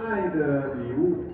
爱的礼物。